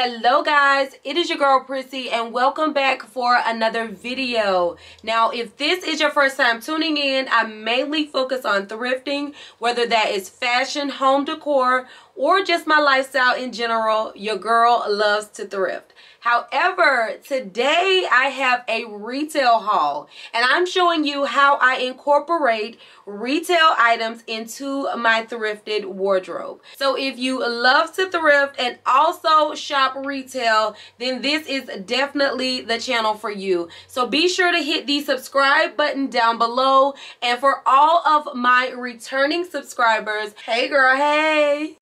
hello guys. It is your girl Prissy and welcome back for another video. Now if this is your first time tuning in I mainly focus on thrifting whether that is fashion home decor or just my lifestyle in general your girl loves to thrift However, today I have a retail haul and I'm showing you how I incorporate retail items into my thrifted wardrobe. So if you love to thrift and also shop retail, then this is definitely the channel for you. So be sure to hit the subscribe button down below. And for all of my returning subscribers, hey girl, hey.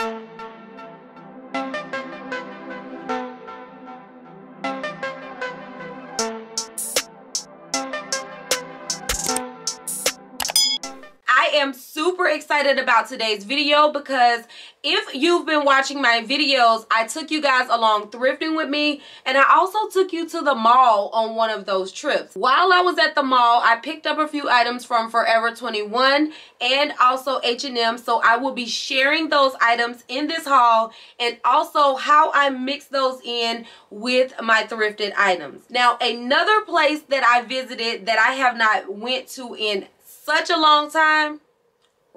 Super excited about today's video because if you've been watching my videos, I took you guys along thrifting with me and I also took you to the mall on one of those trips. While I was at the mall, I picked up a few items from Forever 21 and also H&M. So I will be sharing those items in this haul and also how I mix those in with my thrifted items. Now, another place that I visited that I have not went to in such a long time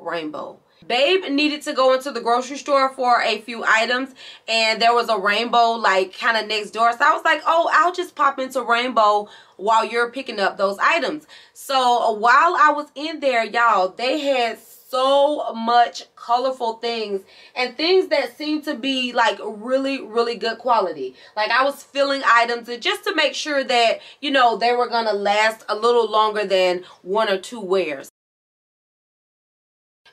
rainbow. Babe needed to go into the grocery store for a few items and there was a rainbow like kind of next door. So I was like, oh, I'll just pop into rainbow while you're picking up those items. So uh, while I was in there, y'all, they had so much colorful things and things that seem to be like really really good quality like i was filling items just to make sure that you know they were gonna last a little longer than one or two wears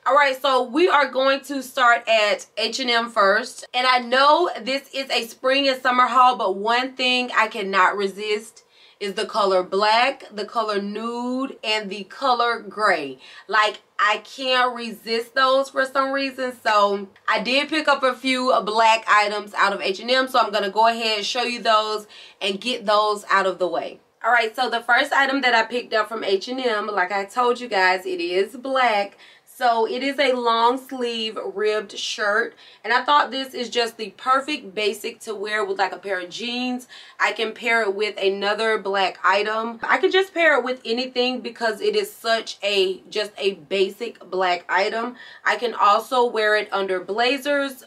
all right so we are going to start at h&m first and i know this is a spring and summer haul but one thing i cannot resist is the color black the color nude and the color gray like I can't resist those for some reason. So I did pick up a few black items out of H&M. So I'm to go ahead and show you those and get those out of the way. Alright, so the first item that I picked up from H&M, like I told you guys, it is black. So it is a long sleeve ribbed shirt and I thought this is just the perfect basic to wear with like a pair of jeans. I can pair it with another black item. I could just pair it with anything because it is such a just a basic black item. I can also wear it under blazers,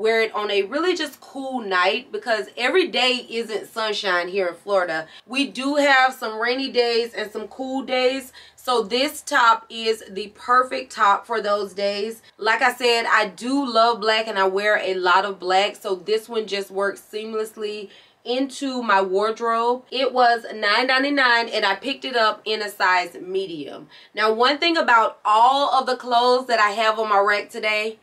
wear it on a really just cool night because every day isn't sunshine here in Florida. We do have some rainy days and some cool days. So this top is the perfect top for those days. Like I said, I do love black and I wear a lot of black. So this one just works seamlessly into my wardrobe. It was $9.99 and I picked it up in a size medium. Now one thing about all of the clothes that I have on my rack today,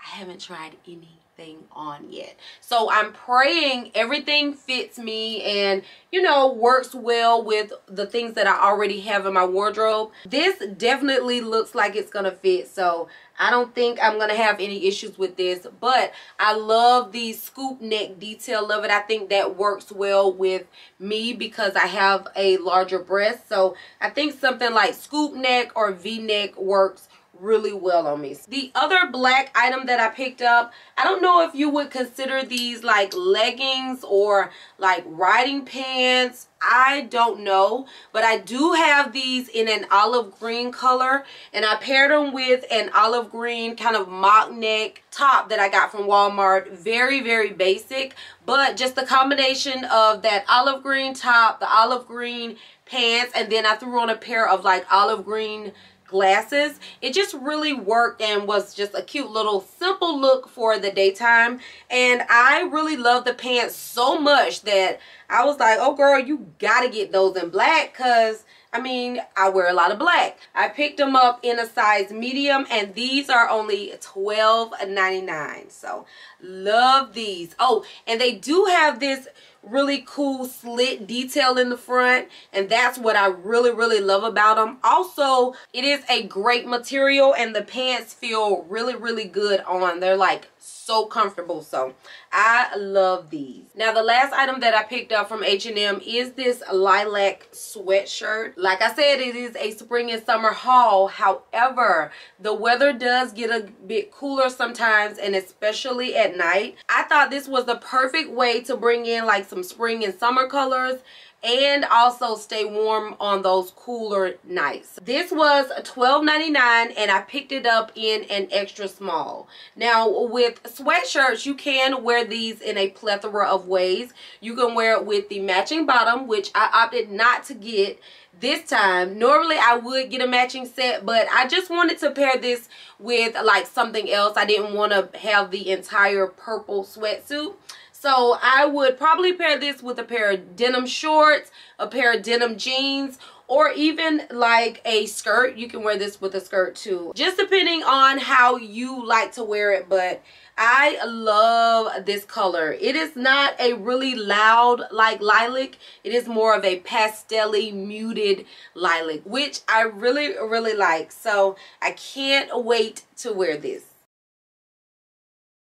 I haven't tried any anything on yet. So I'm praying everything fits me and, you know, works well with the things that I already have in my wardrobe. This definitely looks like it's going to fit. So I don't think I'm going to have any issues with this. But I love the scoop neck detail of it. I think that works well with me because I have a larger breast. So I think something like scoop neck or v-neck works really well on me. The other black item that I picked up, I don't know if you would consider these like leggings or like riding pants. I don't know, but I do have these in an olive green color and I paired them with an olive green kind of mock neck top that I got from Walmart. Very, very basic, but just the combination of that olive green top, the olive green pants, and then I threw on a pair of like olive green glasses. It just really worked and was just a cute little simple look for the daytime. And I really love the pants so much that I was like, oh girl, you gotta get those in black because I mean, I wear a lot of black. I picked them up in a size medium and these are only $12.99. So, love these. Oh, and they do have this really cool slit detail in the front and that's what I really really love about them also it is a great material and the pants feel really really good on. They're like so comfortable so i love these. Now the last item that i picked up from h&m is this lilac sweatshirt. Like i said it is a spring and summer haul. However the weather does get a bit cooler sometimes and especially at night. I thought this was the perfect way to bring in like some spring and summer colors and also stay warm on those cooler nights. This was $12.99 and I picked it up in an extra small. Now with sweatshirts you can wear these in a plethora of ways. You can wear it with the matching bottom which I opted not to get this time normally i would get a matching set but i just wanted to pair this with like something else i didn't want to have the entire purple sweatsuit so I would probably pair this with a pair of denim shorts, a pair of denim jeans, or even like a skirt. You can wear this with a skirt too. Just depending on how you like to wear it. But I love this color. It is not a really loud like lilac. It is more of a pastel muted lilac, which I really, really like. So I can't wait to wear this.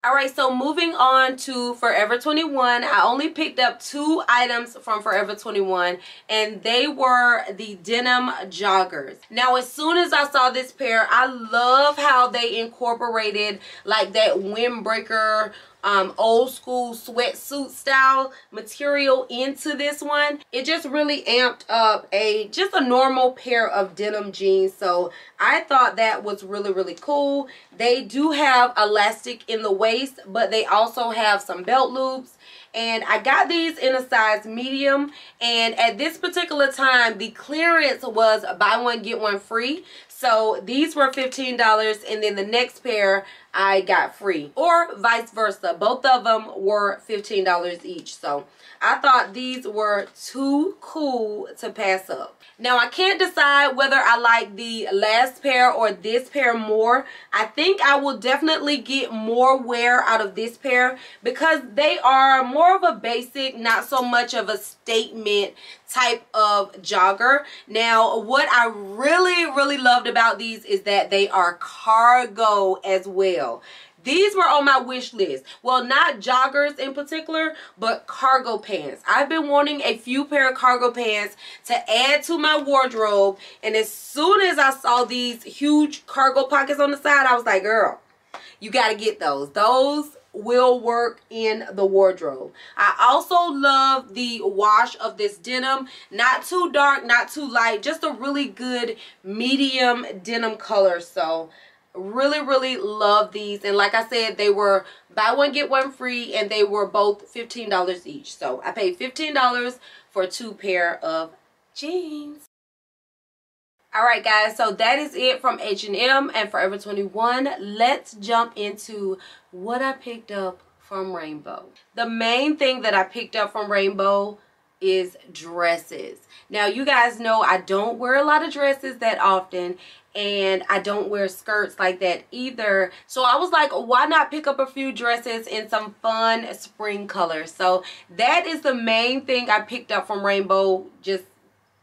All right, so moving on to Forever 21. I only picked up two items from Forever 21 and they were the denim joggers. Now, as soon as I saw this pair, I love how they incorporated like that windbreaker um, old school sweatsuit style material into this one. It just really amped up a just a normal pair of denim jeans. So I thought that was really, really cool. They do have elastic in the waist, but they also have some belt loops and I got these in a size medium and at this particular time the clearance was buy one get one free so these were $15 and then the next pair I got free or vice versa. Both of them were $15 each. So I thought these were too cool to pass up. Now I can't decide whether I like the last pair or this pair more. I think I will definitely get more wear out of this pair because they are more of a basic, not so much of a statement type of jogger. Now what I really, really loved about these is that they are cargo as well. These were on my wish list. Well, not joggers in particular, but cargo pants. I've been wanting a few pair of cargo pants to add to my wardrobe. And as soon as I saw these huge cargo pockets on the side, I was like, girl, you got to get those. Those will work in the wardrobe. I also love the wash of this denim. Not too dark, not too light. Just a really good medium denim color. So really really love these. And like i said they were buy one get one free and they were both $15 each. So i paid $15 for two pair of jeans. All right guys so that is it from h&m and forever 21 let's jump into what i picked up from rainbow. The main thing that i picked up from rainbow is dresses now you guys know i don't wear a lot of dresses that often and I don't wear skirts like that either. So I was like, why not pick up a few dresses in some fun spring colors? So that is the main thing I picked up from Rainbow, just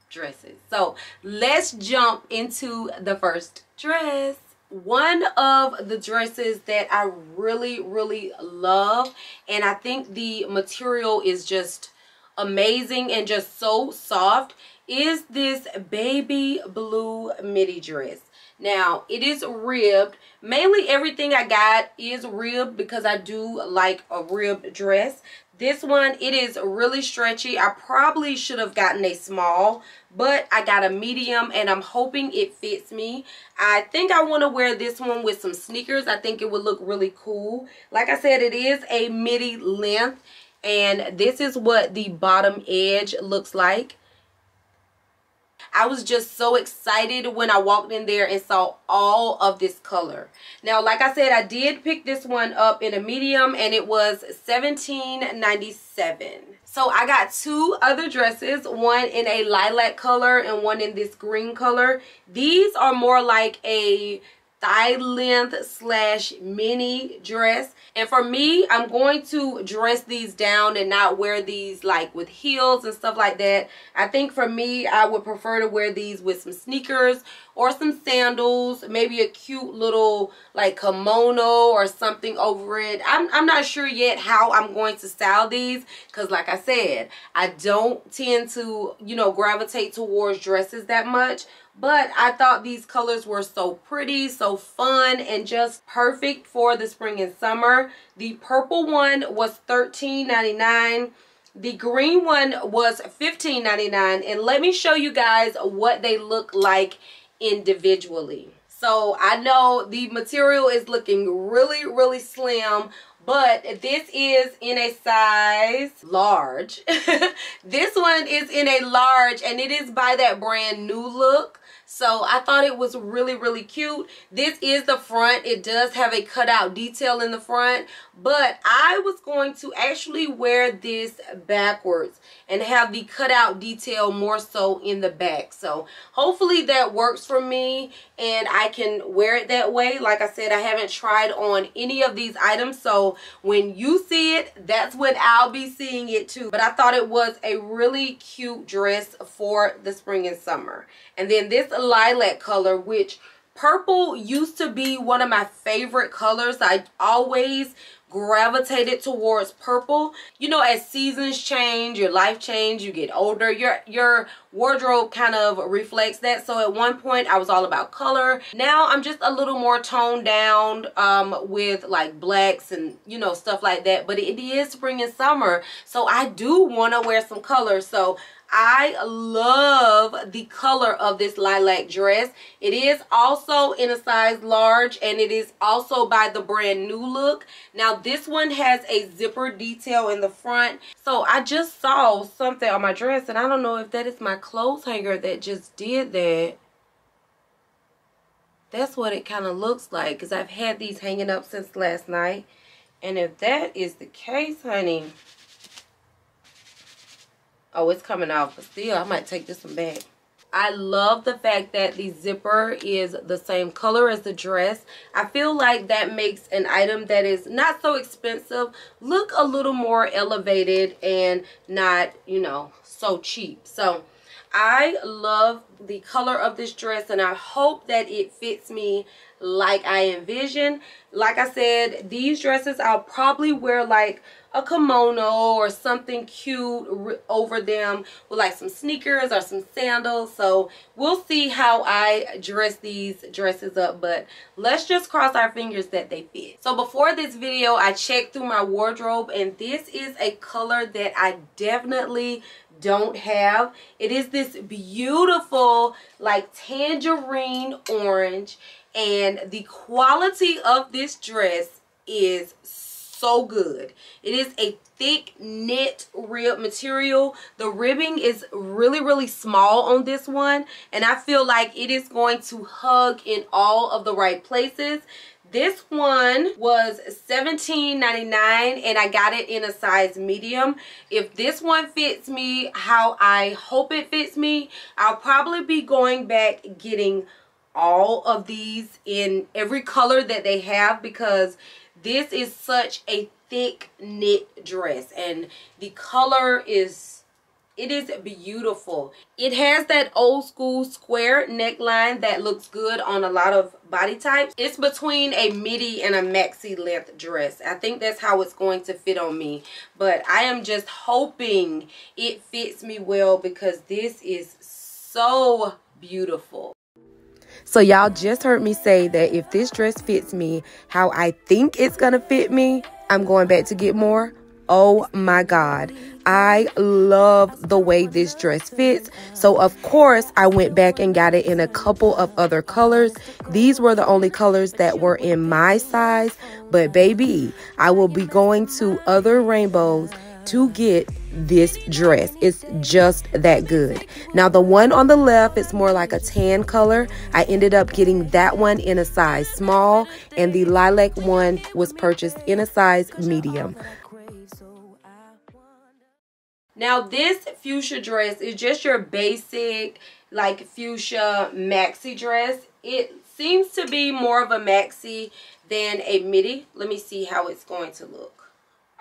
dresses. So let's jump into the first dress. One of the dresses that I really, really love, and I think the material is just amazing and just so soft is this baby blue midi dress. Now, it is ribbed. Mainly everything I got is ribbed because I do like a ribbed dress. This one, it is really stretchy. I probably should have gotten a small, but I got a medium and I'm hoping it fits me. I think I want to wear this one with some sneakers. I think it would look really cool. Like I said, it is a midi length and this is what the bottom edge looks like. I was just so excited when I walked in there and saw all of this color. Now, like I said, I did pick this one up in a medium and it was $17.97. So I got two other dresses, one in a lilac color and one in this green color. These are more like a thigh length slash mini dress. And for me i'm going to dress these down and not wear these like with heels and stuff like that. I think for me i would prefer to wear these with some sneakers or some sandals maybe a cute little like kimono or something over it. I'm, I'm not sure yet how i'm going to style these because like i said i don't tend to you know gravitate towards dresses that much but I thought these colors were so pretty, so fun, and just perfect for the spring and summer. The purple one was $13.99. The green one was $15.99. And let me show you guys what they look like individually. So I know the material is looking really, really slim, but this is in a size large. this one is in a large and it is by that brand new look. So I thought it was really, really cute. This is the front. It does have a cutout detail in the front. But I was going to actually wear this backwards and have the cutout detail more so in the back. So hopefully that works for me and I can wear it that way. Like I said, I haven't tried on any of these items. So when you see it, that's when I'll be seeing it too. But I thought it was a really cute dress for the spring and summer. And then this lilac color, which purple used to be one of my favorite colors. I always gravitated towards purple. You know as seasons change your life change you get older your your wardrobe kind of reflects that. So at one point i was all about color. Now i'm just a little more toned down um with like blacks and you know stuff like that. But it is spring and summer so i do want to wear some color so I love the color of this lilac dress. It is also in a size large and it is also by the brand new look. Now this one has a zipper detail in the front. So I just saw something on my dress and I don't know if that is my clothes hanger that just did that. That's what it kind of looks like because I've had these hanging up since last night. And if that is the case, honey, Oh, it's coming off, but still, I might take this one back. I love the fact that the zipper is the same color as the dress. I feel like that makes an item that is not so expensive look a little more elevated and not, you know, so cheap. So I love the color of this dress and I hope that it fits me like I envision. Like I said, these dresses I'll probably wear like a kimono or something cute over them with like some sneakers or some sandals. So we'll see how I dress these dresses up. But let's just cross our fingers that they fit. So before this video, I checked through my wardrobe and this is a color that I definitely don't have. It is this beautiful like tangerine orange and the quality of this dress is so good. It is a thick knit rib material. The ribbing is really, really small on this one. And I feel like it is going to hug in all of the right places. This one was $17.99 and I got it in a size medium. If this one fits me how I hope it fits me, I'll probably be going back getting all of these in every color that they have because this is such a thick knit dress and the color is it is beautiful. It has that old school square neckline that looks good on a lot of body types. It's between a midi and a maxi length dress. I think that's how it's going to fit on me. But i am just hoping it fits me well because this is so beautiful. So y'all just heard me say that if this dress fits me how I think it's going to fit me, I'm going back to get more. Oh my God. I love the way this dress fits. So of course I went back and got it in a couple of other colors. These were the only colors that were in my size. But baby, I will be going to other rainbows to get this dress. It's just that good. Now the one on the left is more like a tan color. I ended up getting that one in a size small and the lilac one was purchased in a size medium. Now this fuchsia dress is just your basic like fuchsia maxi dress. It seems to be more of a maxi than a midi. Let me see how it's going to look.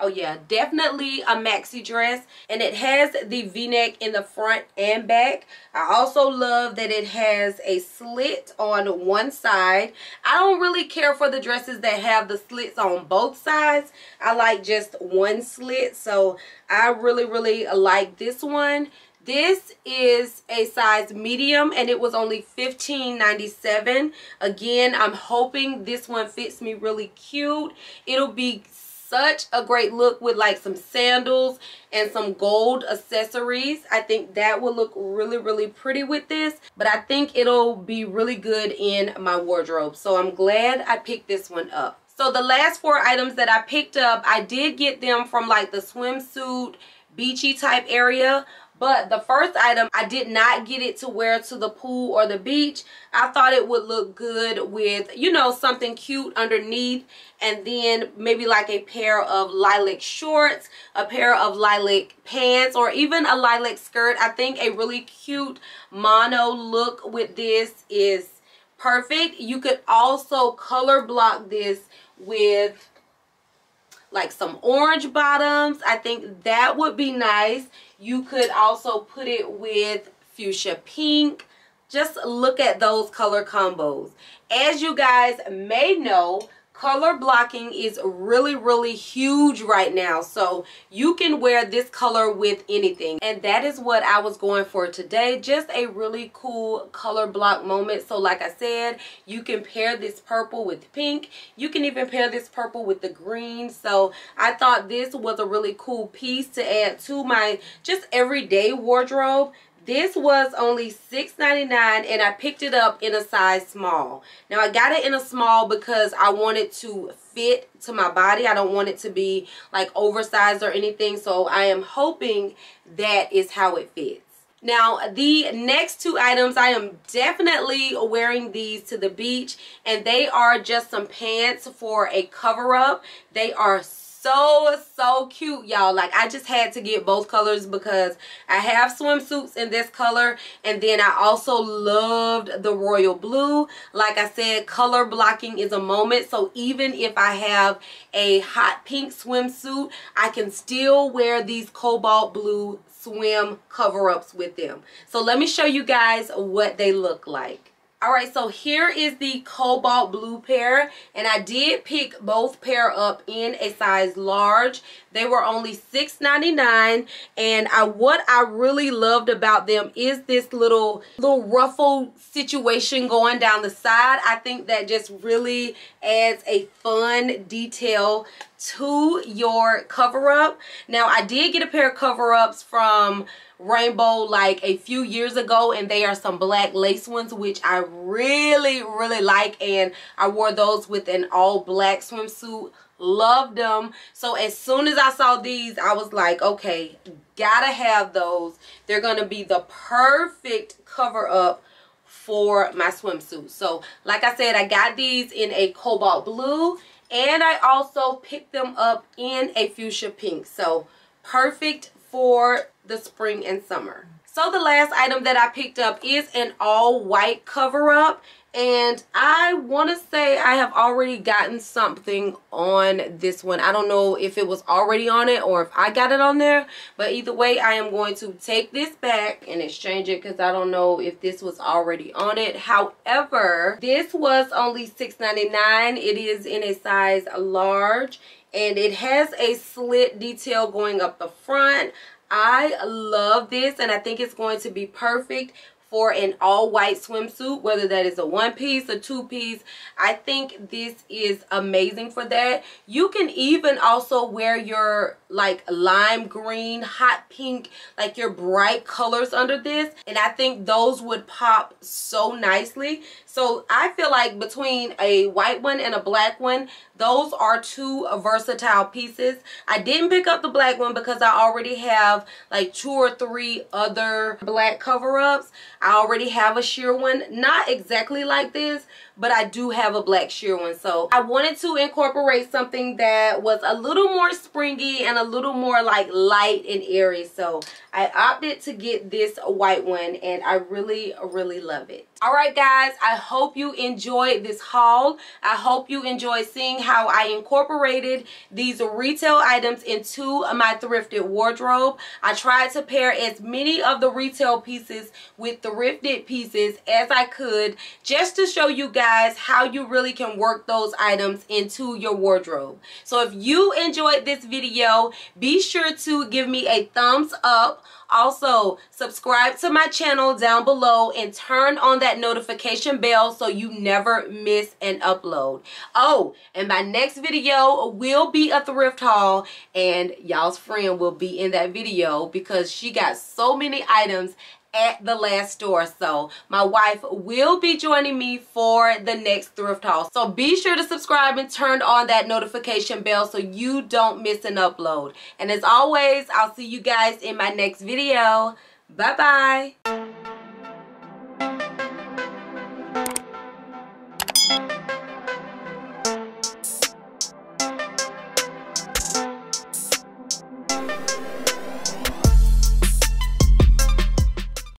Oh yeah, definitely a maxi dress. And it has the v-neck in the front and back. I also love that it has a slit on one side. I don't really care for the dresses that have the slits on both sides. I like just one slit. So I really, really like this one. This is a size medium and it was only $15.97. Again, I'm hoping this one fits me really cute. It'll be such a great look with like some sandals and some gold accessories. I think that will look really, really pretty with this. But I think it'll be really good in my wardrobe. So I'm glad I picked this one up. So the last four items that I picked up, I did get them from like the swimsuit beachy type area but the first item, I did not get it to wear to the pool or the beach. I thought it would look good with, you know, something cute underneath. And then maybe like a pair of lilac shorts, a pair of lilac pants, or even a lilac skirt. I think a really cute mono look with this is perfect. You could also color block this with like some orange bottoms. I think that would be nice. You could also put it with fuchsia pink. Just look at those color combos. As you guys may know, color blocking is really really huge right now. So you can wear this color with anything. And that is what I was going for today. Just a really cool color block moment. So like I said you can pair this purple with pink. You can even pair this purple with the green. So I thought this was a really cool piece to add to my just everyday wardrobe this was only $6.99 and I picked it up in a size small. Now I got it in a small because I wanted to fit to my body. I don't want it to be like oversized or anything. So I am hoping that is how it fits. Now, the next two items, I am definitely wearing these to the beach. And they are just some pants for a cover-up. They are so so cute y'all. Like i just had to get both colors because i have swimsuits in this color and then i also loved the royal blue. Like i said color blocking is a moment so even if i have a hot pink swimsuit i can still wear these cobalt blue swim cover-ups with them. So let me show you guys what they look like all right so here is the cobalt blue pair and i did pick both pair up in a size large they were only $6.99 and I what I really loved about them is this little little ruffle situation going down the side. I think that just really adds a fun detail to your cover up. Now I did get a pair of cover ups from rainbow like a few years ago and they are some black lace ones which I really really like and I wore those with an all black swimsuit. Loved them so as soon as I saw these I was like okay gotta have those. They're gonna be the perfect cover up for my swimsuit. So like I said I got these in a cobalt blue and I also picked them up in a fuchsia pink so perfect for the spring and summer. So the last item that I picked up is an all white cover up and I want to say I have already gotten something on this one. I don't know if it was already on it or if I got it on there. But either way, I am going to take this back and exchange it because I don't know if this was already on it. However, this was only $6.99. It is in a size large and it has a slit detail going up the front. I love this and I think it's going to be perfect for an all white swimsuit whether that is a one piece or two piece i think this is amazing for that. You can even also wear your like lime green hot pink like your bright colors under this and i think those would pop so nicely. So i feel like between a white one and a black one those are two versatile pieces. I didn't pick up the black one because i already have like two or three other black cover-ups I already have a sheer one. Not exactly like this, but I do have a black sheer one. So I wanted to incorporate something that was a little more springy and a little more like light and airy. So I opted to get this white one and I really, really love it. all right guys i hope you enjoyed this haul i hope you enjoyed seeing how i incorporated these retail items into my thrifted wardrobe i tried to pair as many of the retail pieces with thrifted pieces as i could just to show you guys how you really can work those items into your wardrobe so if you enjoyed this video be sure to give me a thumbs up also, subscribe to my channel down below and turn on that notification bell so you never miss an upload. Oh, and my next video will be a thrift haul and y'all's friend will be in that video because she got so many items at the last store so my wife will be joining me for the next thrift haul. So be sure to subscribe and turn on that notification bell so you don't miss an upload. And as always i'll see you guys in my next video. Bye bye